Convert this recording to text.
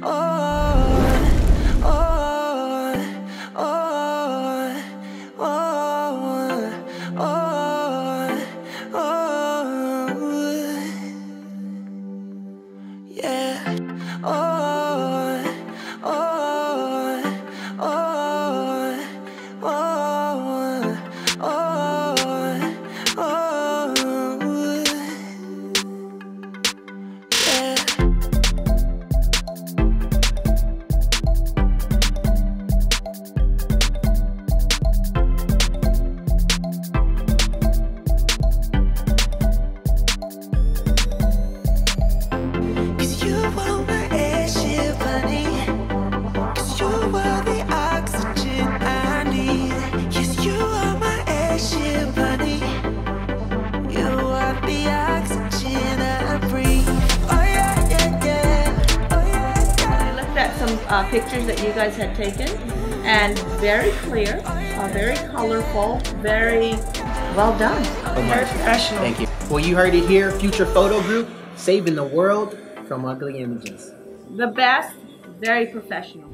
Cause uh, pictures that you guys had taken, and very clear, uh, very colorful, very well done. Very professional. Thank you. Well, you heard it here. Future Photo Group, saving the world from ugly images. The best, very professional.